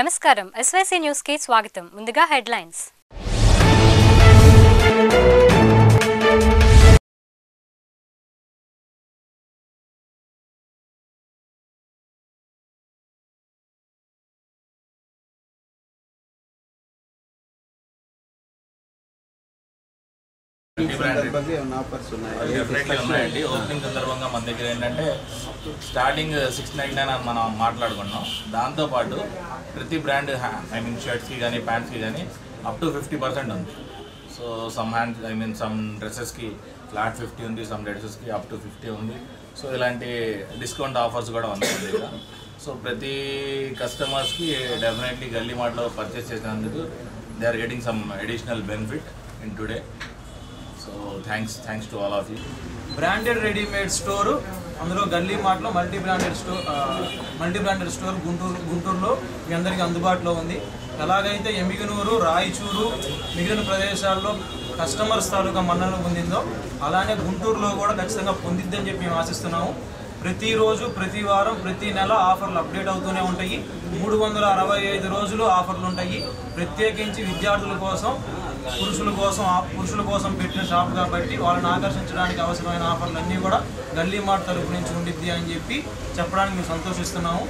నమస్కారం. ఎస్వైసీ న్యూస్కి స్వాగతం. ముందుగా హెడ్లైన్స్. ఉన్నాయండి. ఓపెనింగ్ సందర్భంగా మన దగ్గర ఏంటంటే స్టార్టింగ్ సిక్స్ నైన్ నైన్ మనం మాట్లాడుకున్నాం. దాంతోపాటు ప్రతి బ్రాండ్ ఐ మీన్ షర్ట్స్కి కానీ ప్యాంట్స్కి కానీ అప్ టు ఫిఫ్టీ పర్సెంట్ ఉంది. So some hand I mean some డ్రెస్సెస్కి flat fifty ఉంది సమ్ డ్రెస్సెస్కి అప్ టు ఫిఫ్టీ ఉంది. సో ఇలాంటి డిస్కౌంట్ ఆఫర్స్ కూడా ఉన్నాయి సో ప్రతి కస్టమర్స్కి డెఫినెట్లీ గల్లీ మార్ట్లో పర్చేస్ చేసినందుకు they are getting some additional benefit in today so thanks thanks to all of you branded readymade store అందులో గల్లీ మార్ట్లో multi branded store multi branded store Guntur గుంటూరులో మీ అందరికీ అందుబాటులో ఉంది. ఎలాగైతే ఎమిగనూరు రాయచూరు మిగిలిన ప్రదేశాల్లో కస్టమర్స్ తాలూకా మన్నలు పొందిందో అలానే గుంటూరులో కూడా ఖచ్చితంగా పొందిద్దని చెప్పి మేము ఆశిస్తున్నాము. ప్రతిరోజు ప్రతి వారం ప్రతి నెల ఆఫర్లు అప్డేట్ అవుతూనే ఉంటాయి. మూడు వందల అరవై ఐదు రోజులు ఆఫర్లు ఉంటాయి. ప్రత్యేకించి విద్యార్థుల కోసం పురుషుల కోసం ఆ పురుషుల కోసం పెట్టిన షాప్ కాబట్టి వాళ్ళని ఆకర్షించడానికి అవసరమైన ఆఫర్లు అన్నీ కూడా గల్లీ మార్ట్ తరపు నుంచి ఉండిద్ది అని చెప్పి చెప్పడానికి మేము సంతోషిస్తున్నాము.